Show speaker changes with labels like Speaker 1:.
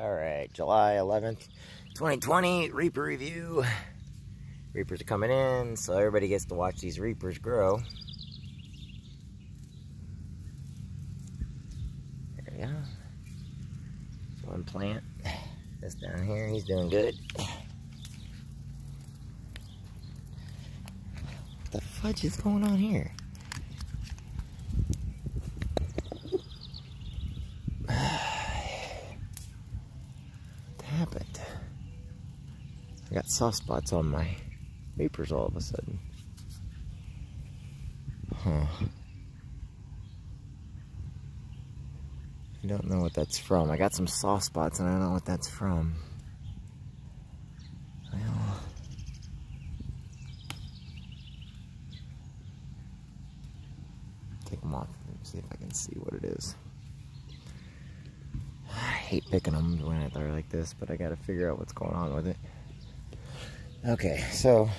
Speaker 1: All right, July 11th, 2020, Reaper review. Reapers are coming in, so everybody gets to watch these Reapers grow. There we go. one plant. This down here, he's doing good. What the fudge is going on here? I got soft spots on my reapers all of a sudden. Huh. I don't know what that's from. I got some soft spots and I don't know what that's from. Well, take them off and see if I can see what it is I hate picking them when they're like this, but I gotta figure out what's going on with it. Okay, so